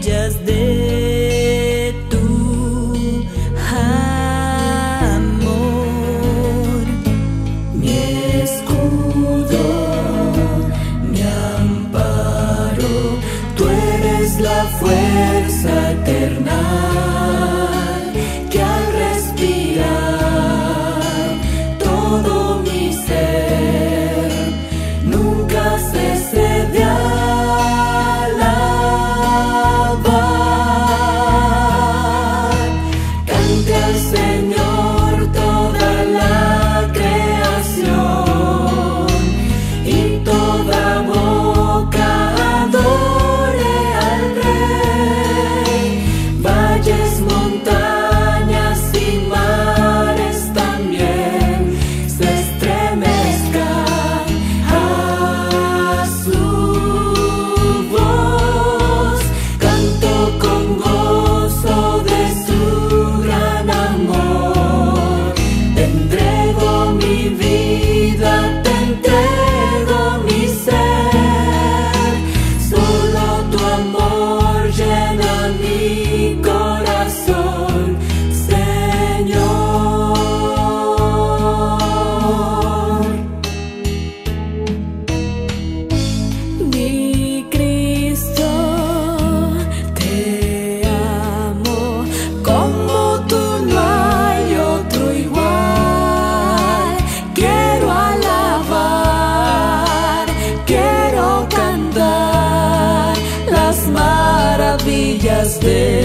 just this. maravillas de